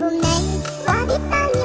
thời hôm nay qua biết bao nhiêu